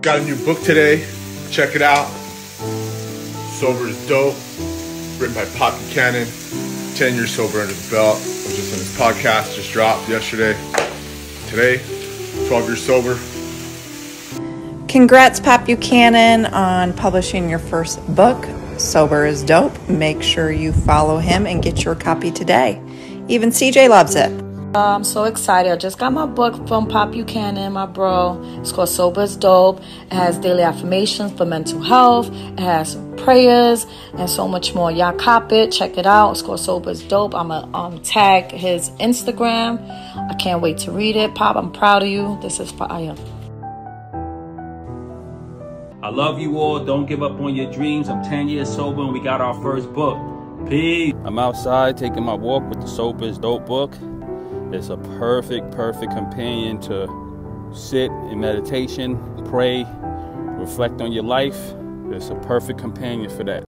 Got a new book today. Check it out. Sober is dope. Written by Pop Buchanan. 10 years sober under the belt. was just in his podcast, just dropped yesterday. Today, 12 years sober. Congrats, Pop Buchanan, on publishing your first book. Sober is dope. Make sure you follow him and get your copy today. Even CJ loves it. Uh, I'm so excited. I just got my book from Pop Buchanan, my bro. It's called Sober is Dope. It has daily affirmations for mental health. It has prayers and so much more. Y'all cop it. Check it out. It's called Sober is Dope. I'm going to um, tag his Instagram. I can't wait to read it. Pop, I'm proud of you. This is fire. I love you all. Don't give up on your dreams. I'm 10 years sober and we got our first book. Peace. I'm outside taking my walk with the Sober is Dope book. It's a perfect, perfect companion to sit in meditation, pray, reflect on your life. It's a perfect companion for that.